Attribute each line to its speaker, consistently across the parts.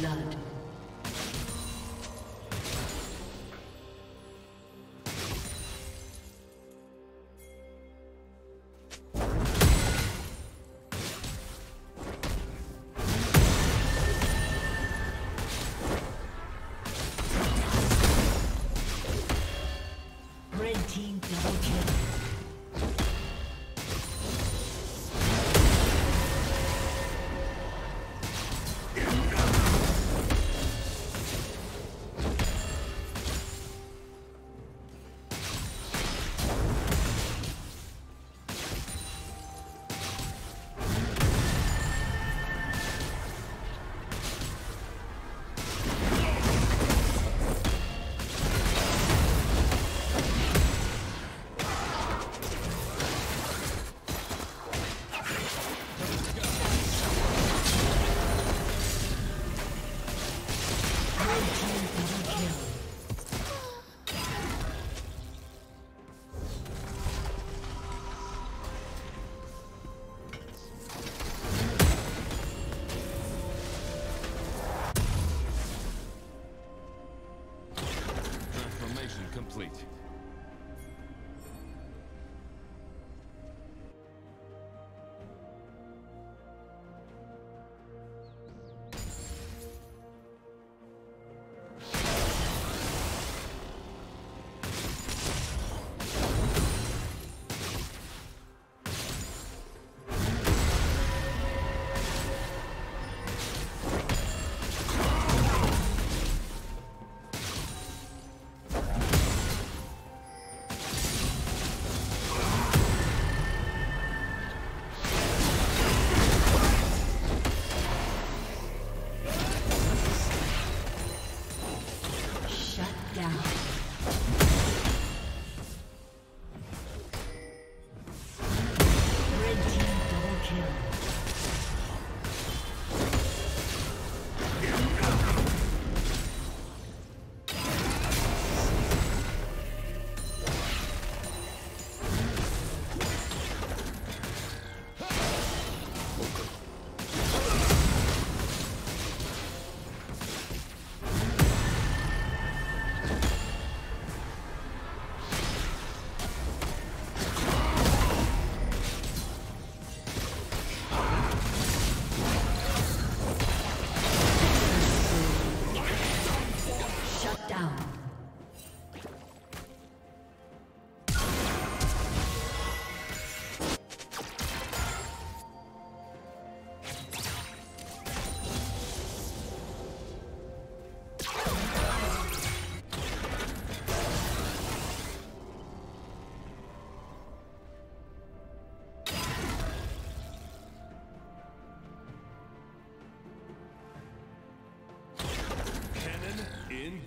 Speaker 1: blood.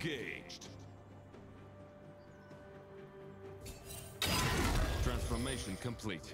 Speaker 2: Engaged. Transformation complete.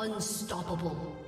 Speaker 1: Unstoppable.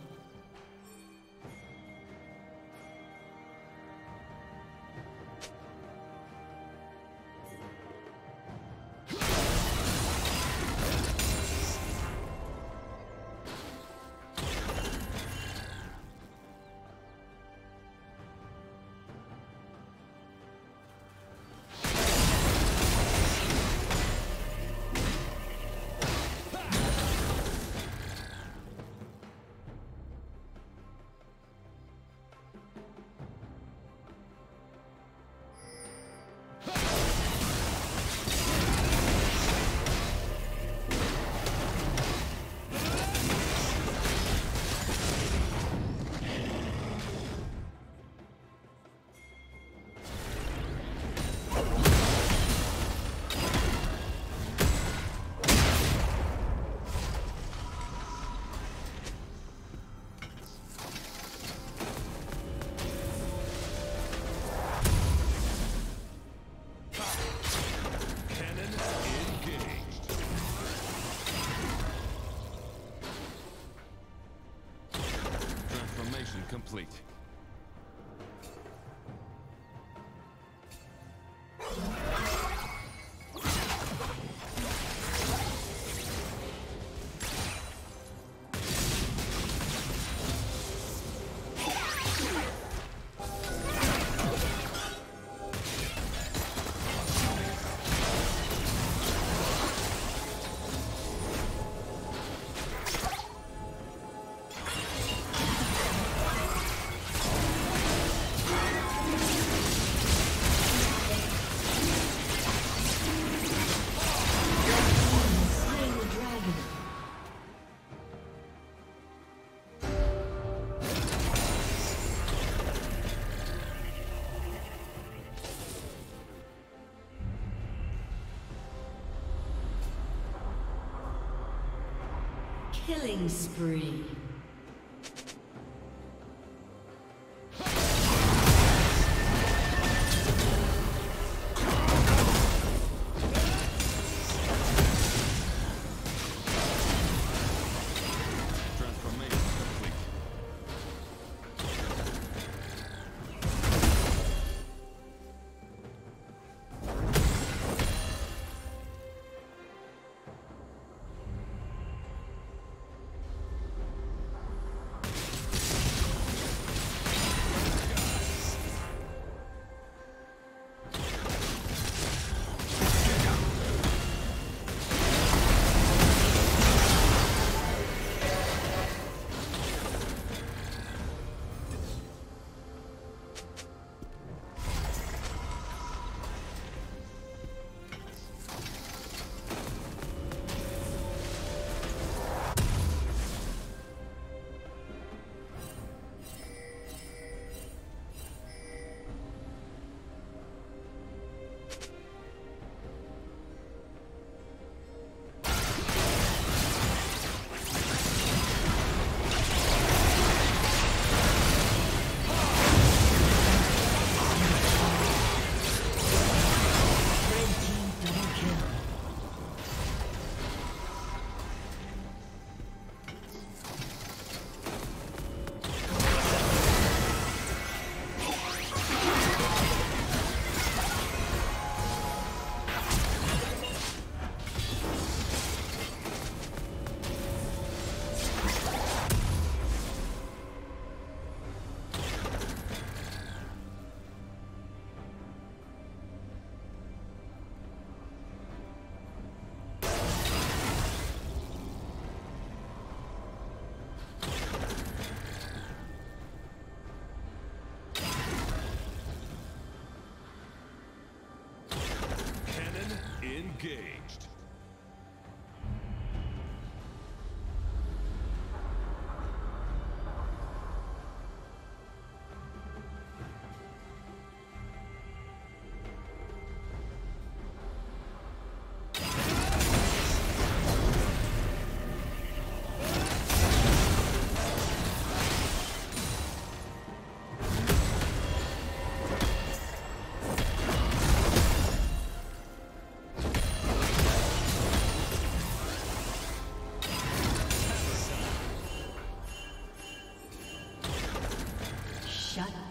Speaker 2: Complete. Killing spree.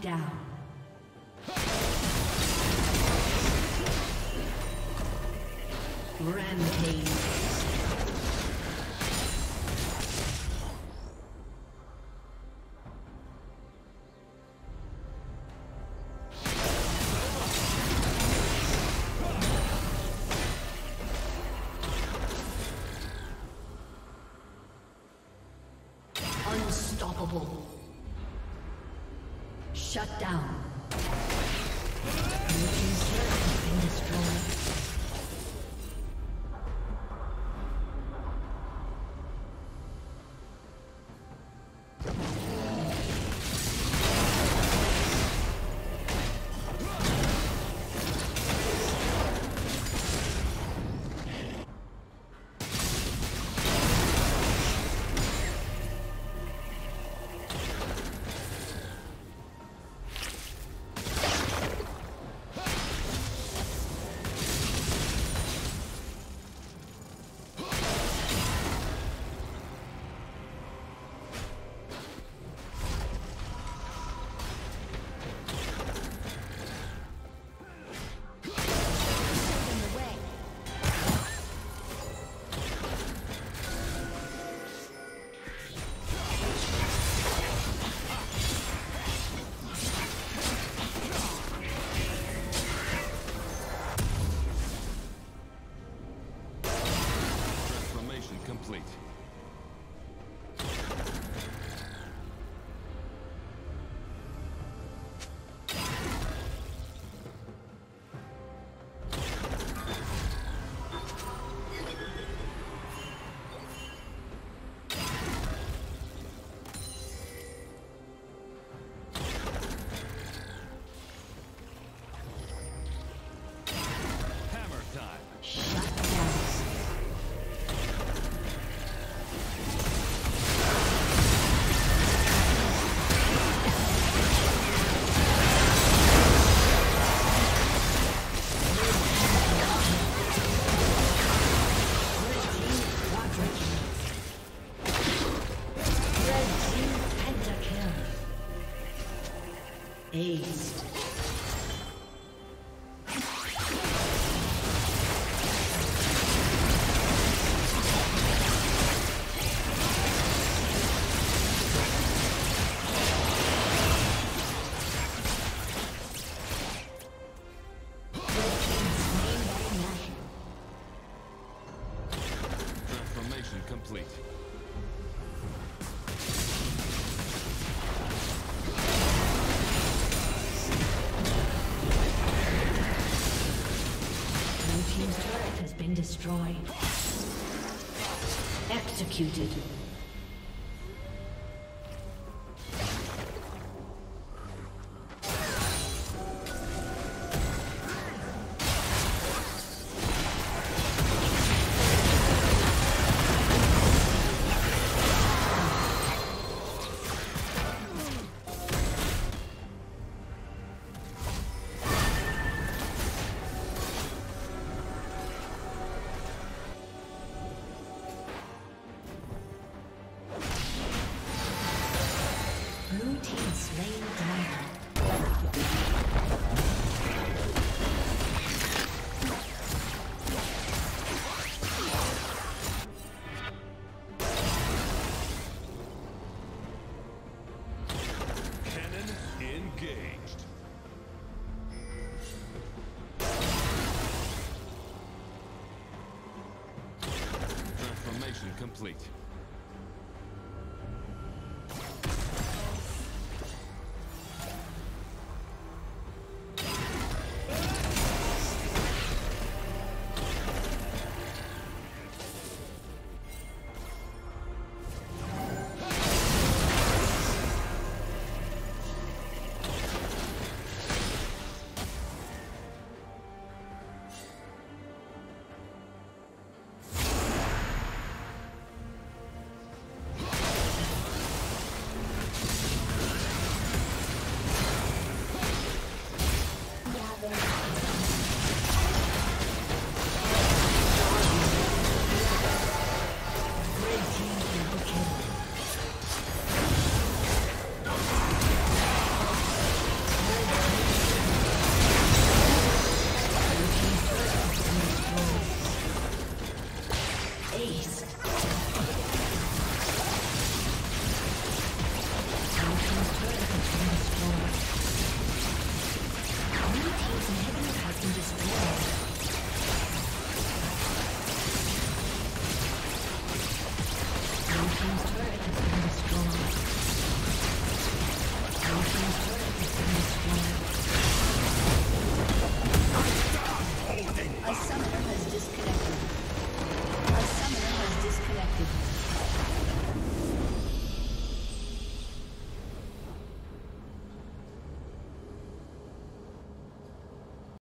Speaker 1: down. Mission complete. Blue Team's turret has been destroyed. Executed.